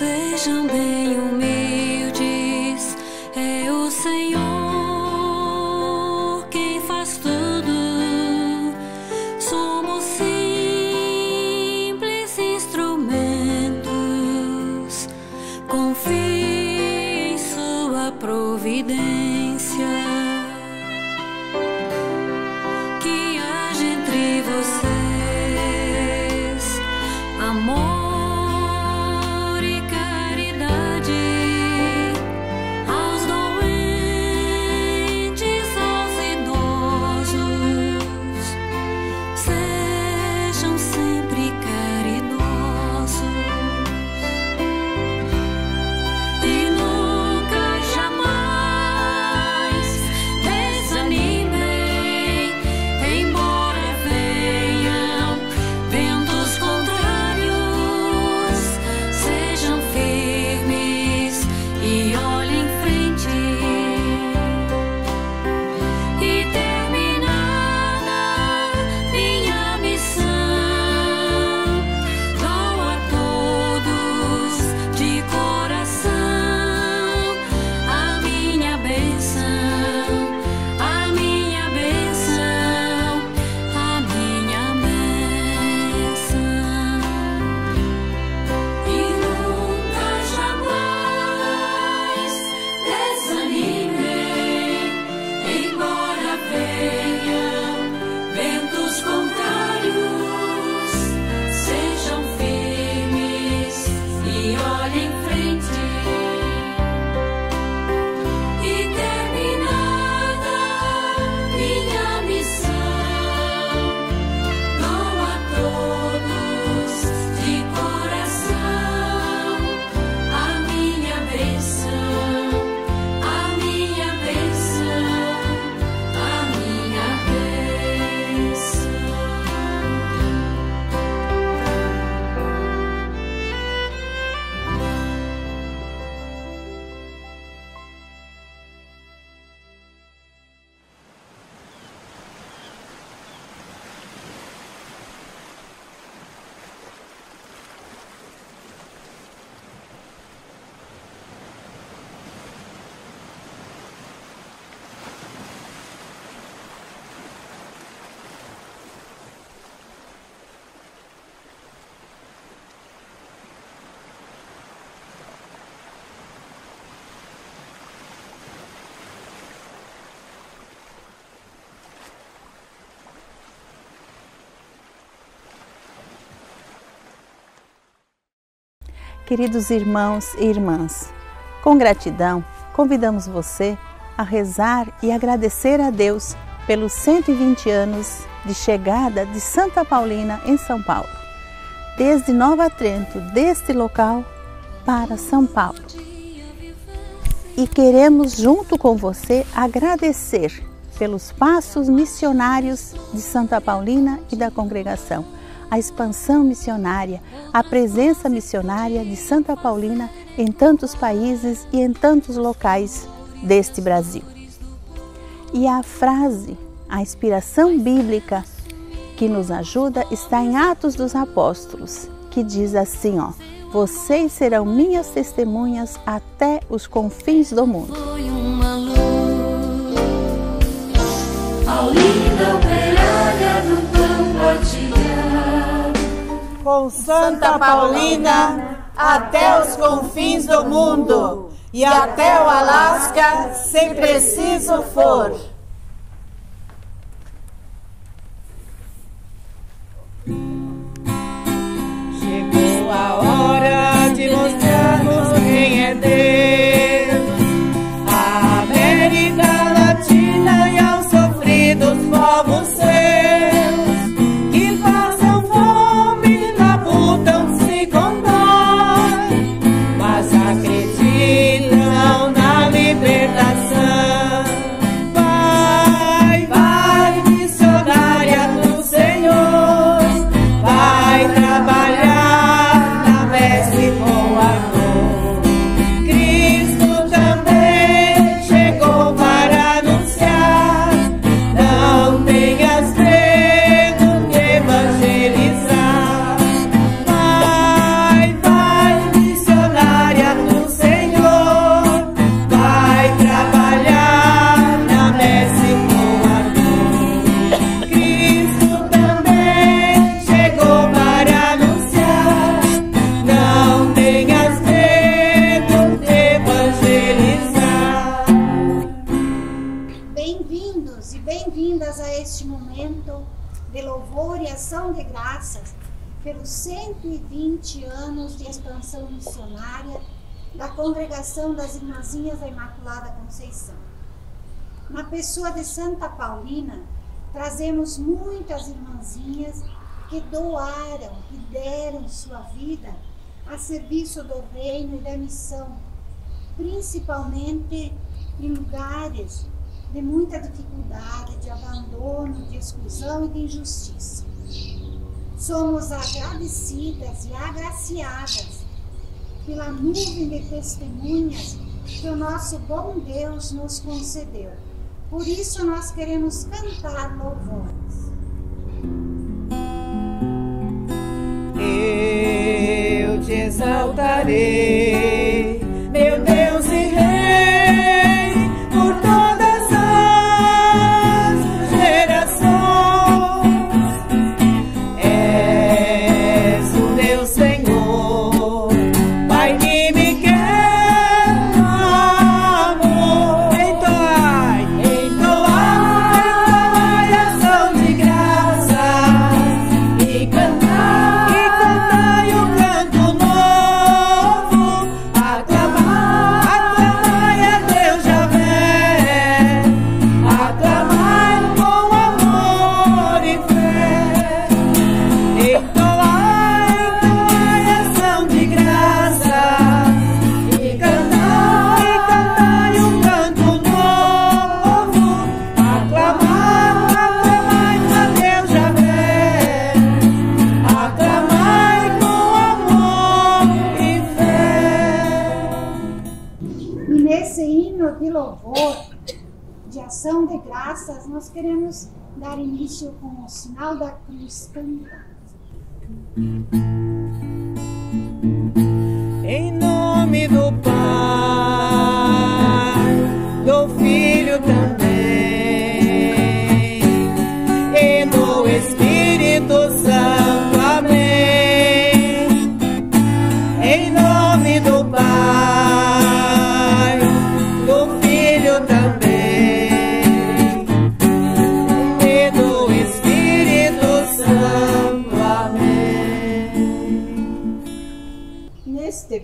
Sejam bem humildes, Queridos irmãos e irmãs, com gratidão, convidamos você a rezar e agradecer a Deus pelos 120 anos de chegada de Santa Paulina em São Paulo, desde Nova Trento, deste local, para São Paulo. E queremos, junto com você, agradecer pelos passos missionários de Santa Paulina e da congregação a expansão missionária, a presença missionária de Santa Paulina em tantos países e em tantos locais deste Brasil. E a frase, a inspiração bíblica que nos ajuda está em Atos dos Apóstolos, que diz assim, ó: Vocês serão minhas testemunhas até os confins do mundo. Foi uma luz, Paulina com Santa Paulina até os confins do mundo e até o Alasca, se preciso for. Chegou a hora de mostrarmos quem é Deus. Missionária da Congregação das Irmãzinhas da Imaculada Conceição. Na pessoa de Santa Paulina, trazemos muitas irmãzinhas que doaram e deram sua vida a serviço do reino e da missão, principalmente em lugares de muita dificuldade, de abandono, de exclusão e de injustiça. Somos agradecidas e agraciadas pela nuvem de testemunhas que o nosso bom Deus nos concedeu. Por isso nós queremos cantar louvores. Eu te exaltarei, nós queremos dar início com o sinal da cruz cantado.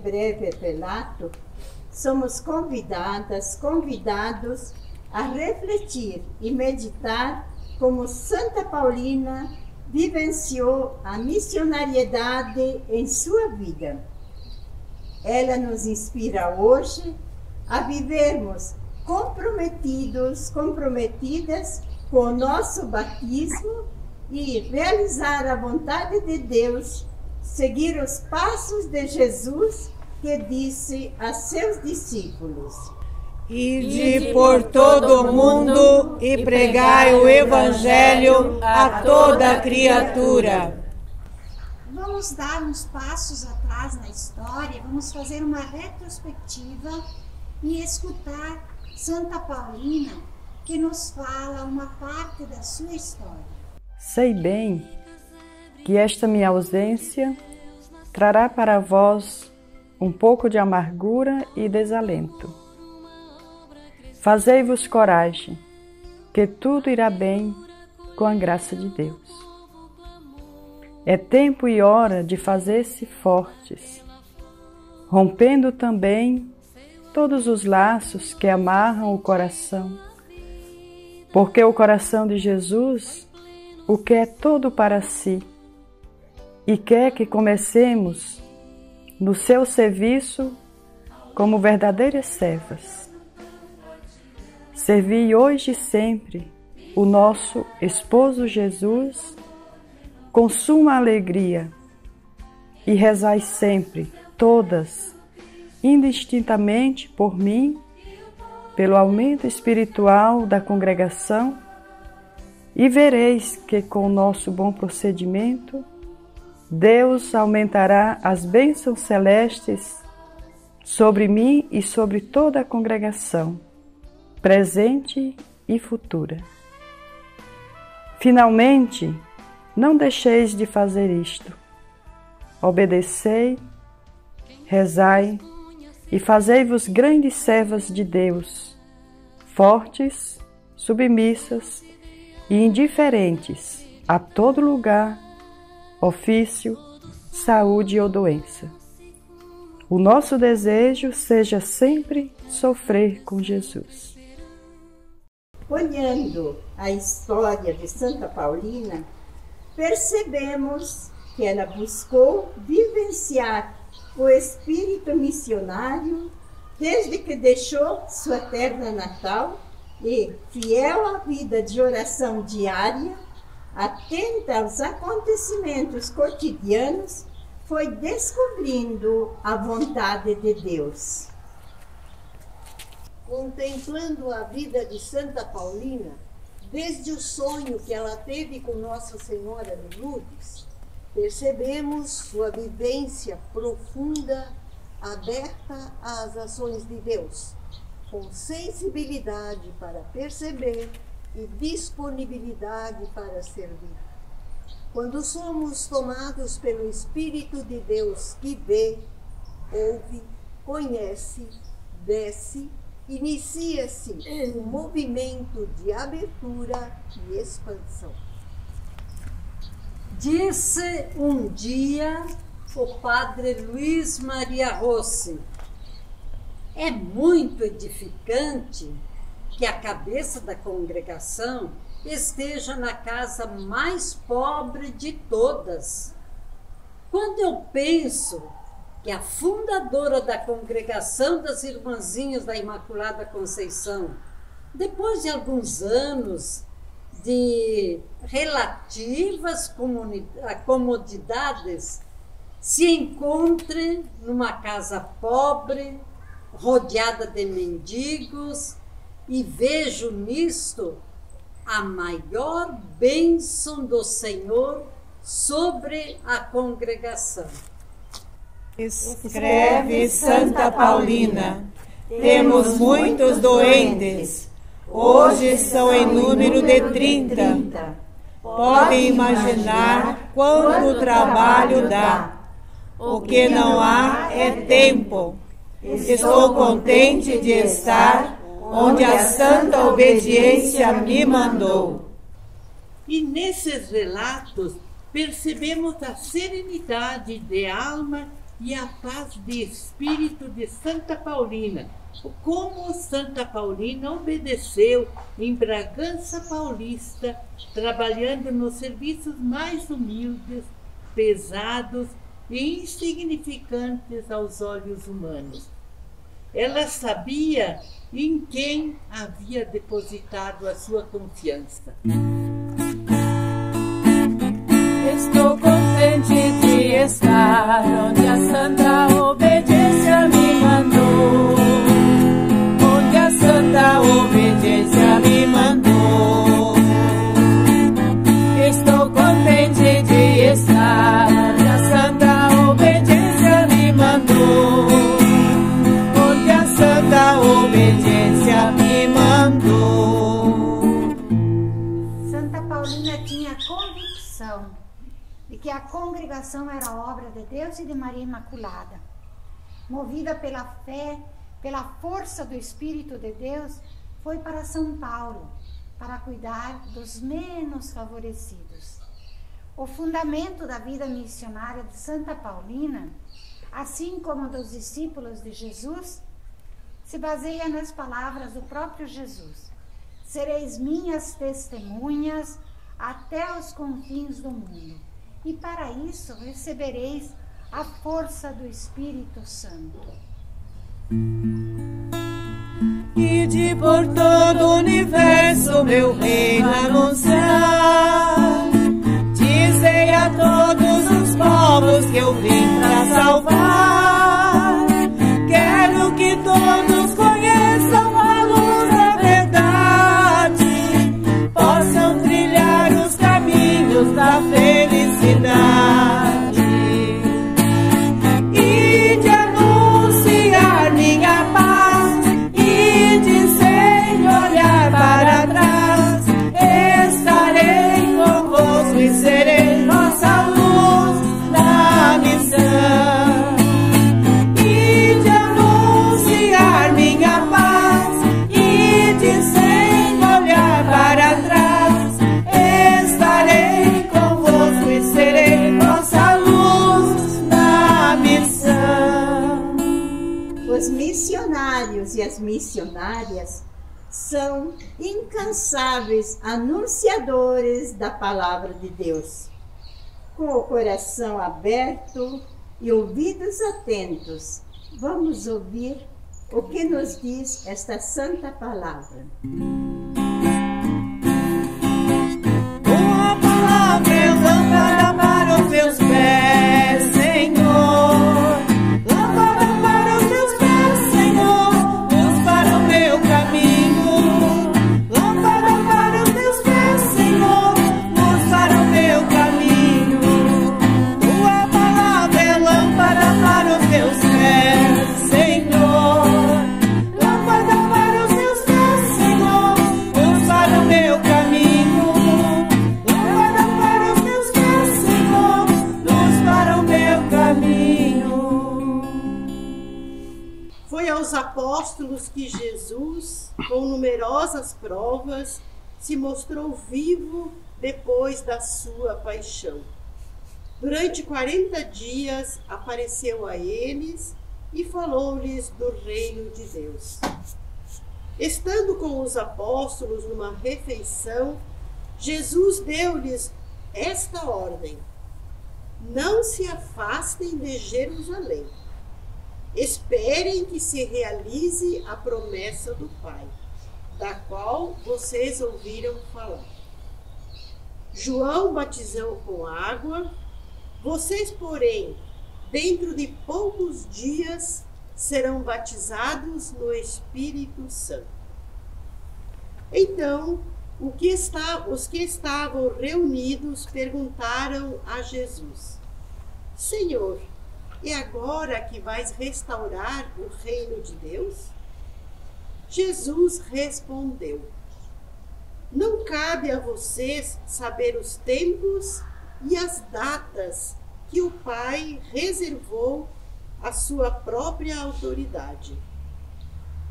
Breve relato, somos convidadas, convidados a refletir e meditar como Santa Paulina vivenciou a missionariedade em sua vida. Ela nos inspira hoje a vivermos comprometidos, comprometidas com o nosso batismo e realizar a vontade de Deus, seguir os passos de Jesus que disse a seus discípulos. Ide por todo o mundo e pregai o Evangelho a toda criatura. Vamos dar uns passos atrás na história, vamos fazer uma retrospectiva e escutar Santa Paulina, que nos fala uma parte da sua história. Sei bem que esta minha ausência trará para vós um pouco de amargura e desalento. Fazei-vos coragem, que tudo irá bem com a graça de Deus. É tempo e hora de fazer-se fortes, rompendo também todos os laços que amarram o coração, porque o coração de Jesus o quer todo para si e quer que comecemos no seu serviço como verdadeiras servas. Servi hoje e sempre o nosso esposo Jesus com suma alegria e rezai sempre, todas, indistintamente por mim, pelo aumento espiritual da congregação, e vereis que com o nosso bom procedimento, Deus aumentará as bênçãos celestes sobre mim e sobre toda a congregação, presente e futura. Finalmente, não deixeis de fazer isto. Obedecei, rezai e fazei-vos grandes servas de Deus, fortes, submissas e indiferentes a todo lugar, ofício, saúde ou doença. O nosso desejo seja sempre sofrer com Jesus. Olhando a história de Santa Paulina, percebemos que ela buscou vivenciar o espírito missionário desde que deixou sua terra natal e, fiel à vida de oração diária, atenta aos acontecimentos cotidianos, foi descobrindo a vontade de Deus. Contemplando a vida de Santa Paulina, desde o sonho que ela teve com Nossa Senhora de Lourdes, percebemos sua vivência profunda, aberta às ações de Deus, com sensibilidade para perceber e disponibilidade para servir. Quando somos tomados pelo Espírito de Deus que vê, ouve, conhece, desce, inicia-se um movimento de abertura e expansão. Disse um dia o padre Luiz Maria Rossi: é muito edificante que a cabeça da congregação esteja na casa mais pobre de todas. Quando eu penso que a fundadora da congregação das Irmãzinhas da Imaculada Conceição, depois de alguns anos de relativas comodidades, se encontre numa casa pobre, rodeada de mendigos, e vejo nisto a maior bênção do Senhor sobre a congregação. Escreve Santa Paulina: temos muitos doentes Hoje são em número de 30. Podem imaginar quanto trabalho dá. O que não há é tempo. Estou contente de estar onde a santa obediência me mandou. E nesses relatos percebemos a serenidade de alma e a paz de espírito de Santa Paulina como Santa Paulina obedeceu em Bragança Paulista, trabalhando nos serviços mais humildes, pesados e insignificantes aos olhos humanos. Ela sabia em quem havia depositado a sua confiança. Estou contente de estar onde a santa a congregação era obra de Deus e de Maria Imaculada. Movida pela fé pela força do Espírito de Deus, foi para São Paulo para cuidar dos menos favorecidos. O fundamento da vida missionária de Santa Paulina, assim como dos discípulos de Jesus, se baseia nas palavras do próprio Jesus: Sereis minhas testemunhas até os confins do mundo, e para isso recebereis a força do Espírito Santo. E de por todo o universo meu reino anunciar. Dizei a todos os povos que eu vim para salvar. Caminhos da felicidade. São incansáveis anunciadores da palavra de Deus. Com o coração aberto e ouvidos atentos, vamos ouvir o que nos diz esta santa palavra. Se mostrou vivo depois da sua paixão. Durante 40 dias apareceu a eles e falou-lhes do reino de Deus. Estando com os apóstolos numa refeição, Jesus deu-lhes esta ordem: Não se afastem de Jerusalém. Esperem que se realize a promessa do Pai, da qual vocês ouviram falar. João batizou com água, vocês, porém, dentro de poucos dias serão batizados no Espírito Santo. Então, que está- os que estavam reunidos perguntaram a Jesus: Senhor, é agora que vais restaurar o reino de Deus? Jesus respondeu: Não cabe a vocês saber os tempos e as datas que o Pai reservou à sua própria autoridade.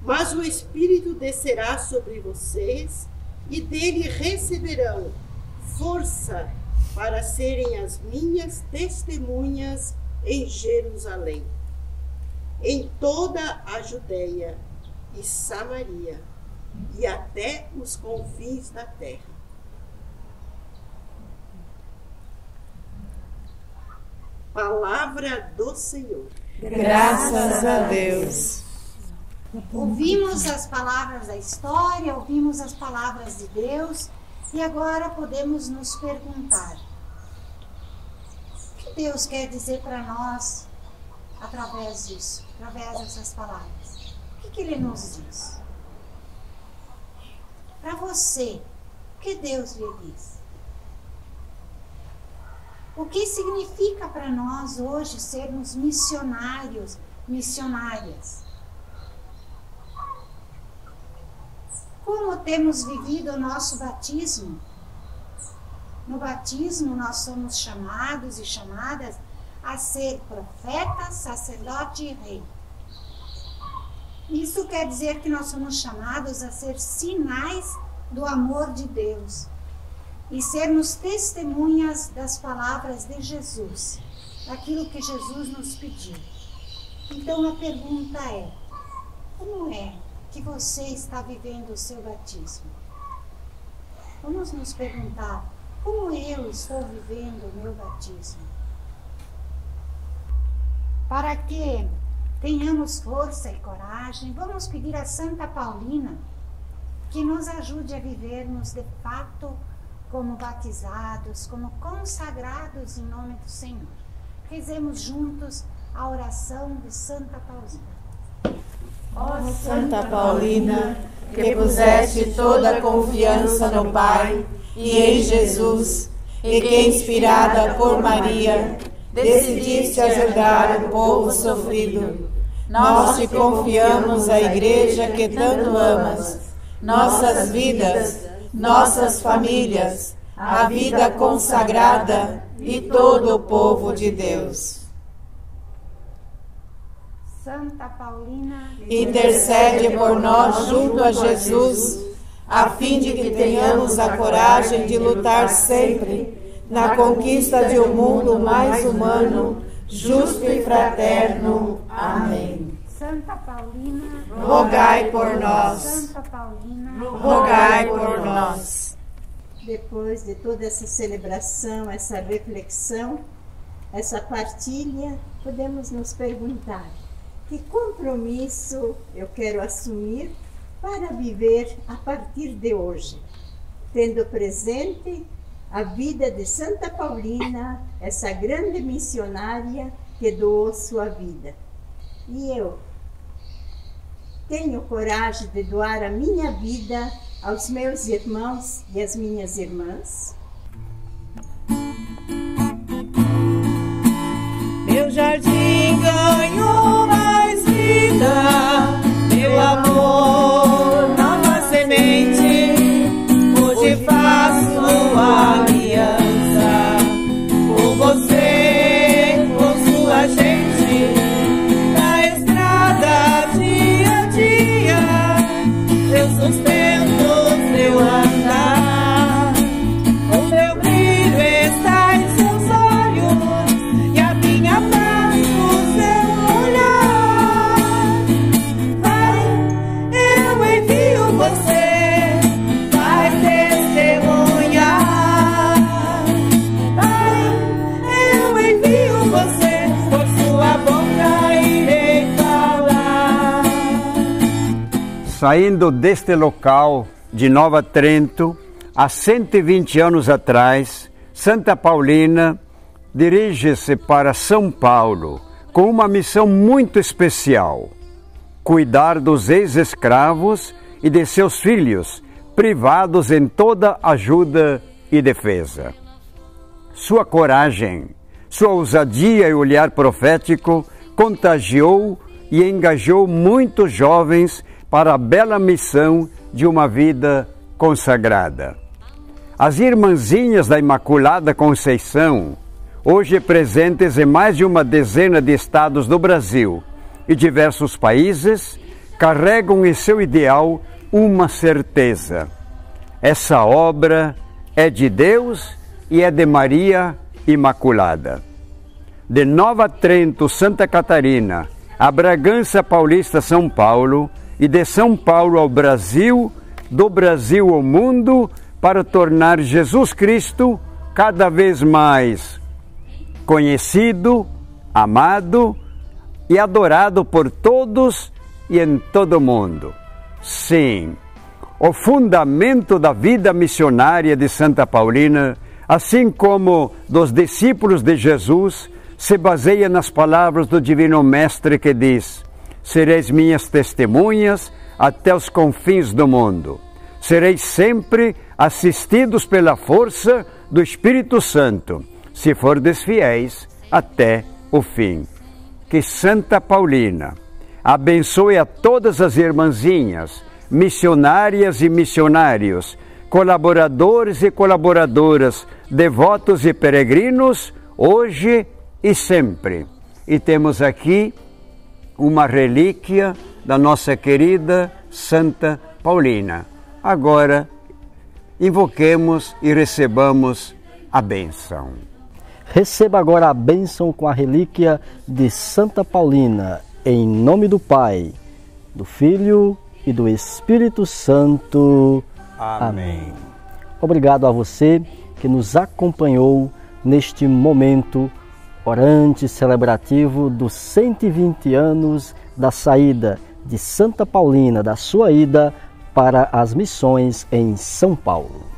Mas o Espírito descerá sobre vocês e dele receberão força para serem as minhas testemunhas em Jerusalém, em toda a Judéia e Samaria e até os confins da terra. Palavra do Senhor. Graças a Deus. Ouvimos as palavras da história, ouvimos as palavras de Deus e agora podemos nos perguntar: o que Deus quer dizer para nós através disso, através dessas palavras? Que Ele nos diz? Para você, o que Deus lhe diz? O que significa para nós hoje sermos missionários, missionárias? Como temos vivido o nosso batismo? No batismo, nós somos chamados e chamadas a ser profeta, sacerdote e rei. Isso quer dizer que nós somos chamados a ser sinais do amor de Deus e sermos testemunhas das palavras de Jesus, daquilo que Jesus nos pediu. Então a pergunta é: como é que você está vivendo o seu batismo? Vamos nos perguntar: como eu estou vivendo o meu batismo? Para que tenhamos força e coragem, vamos pedir a Santa Paulina que nos ajude a vivermos de fato como batizados, como consagrados em nome do Senhor. Rezemos juntos a oração de Santa Paulina. Ó Santa Paulina, que puseste toda a confiança no Pai e em Jesus, e que, inspirada por Maria, decidiste ajudar o povo sofrido. Nós te confiamos a Igreja que tanto amas, nossas vidas, nossas famílias, a vida consagrada e todo o povo de Deus. Santa Paulina, Intercede por nós junto a Jesus, a fim de que tenhamos a coragem de lutar sempre na conquista de um mundo mais humano, justo e fraterno. Amém. Santa Paulina, rogai por nós. Santa Paulina, rogai por nós. Depois de toda essa celebração, essa reflexão, essa partilha, podemos nos perguntar: que compromisso eu quero assumir para viver a partir de hoje, tendo presente a vida de Santa Paulina, essa grande missionária que doou sua vida. E eu tenho coragem de doar a minha vida aos meus irmãos e às minhas irmãs? Meu jardim Saindo deste local de Nova Trento, há 120 anos atrás, Santa Paulina dirige-se para São Paulo com uma missão muito especial: cuidar dos ex-escravos e de seus filhos, privados em toda ajuda e defesa. Sua coragem, sua ousadia e olhar profético contagiou e engajou muitos jovens para a bela missão de uma vida consagrada. As irmãzinhas da Imaculada Conceição, hoje presentes em mais de uma dezena de estados do Brasil e diversos países, carregam em seu ideal uma certeza: essa obra é de Deus e é de Maria Imaculada. De Nova Trento, Santa Catarina, a Bragança Paulista, São Paulo, e de São Paulo ao Brasil, do Brasil ao mundo, para tornar Jesus Cristo cada vez mais conhecido, amado e adorado por todos e em todo o mundo. Sim, o fundamento da vida missionária de Santa Paulina, assim como dos discípulos de Jesus, se baseia nas palavras do Divino Mestre que diz: Sereis minhas testemunhas até os confins do mundo. Sereis sempre assistidos pela força do Espírito Santo, se fordes fiéis até o fim. Que Santa Paulina abençoe a todas as irmãzinhas, missionárias e missionários, colaboradores e colaboradoras, devotos e peregrinos, hoje e sempre. E temos aqui uma relíquia da nossa querida Santa Paulina. Agora, invoquemos e recebamos a bênção. Receba agora a bênção com a relíquia de Santa Paulina, em nome do Pai, do Filho e do Espírito Santo. Amém. Obrigado a você que nos acompanhou neste momento orante celebrativo dos 120 anos da saída de Santa Paulina, da sua ida para as missões em São Paulo.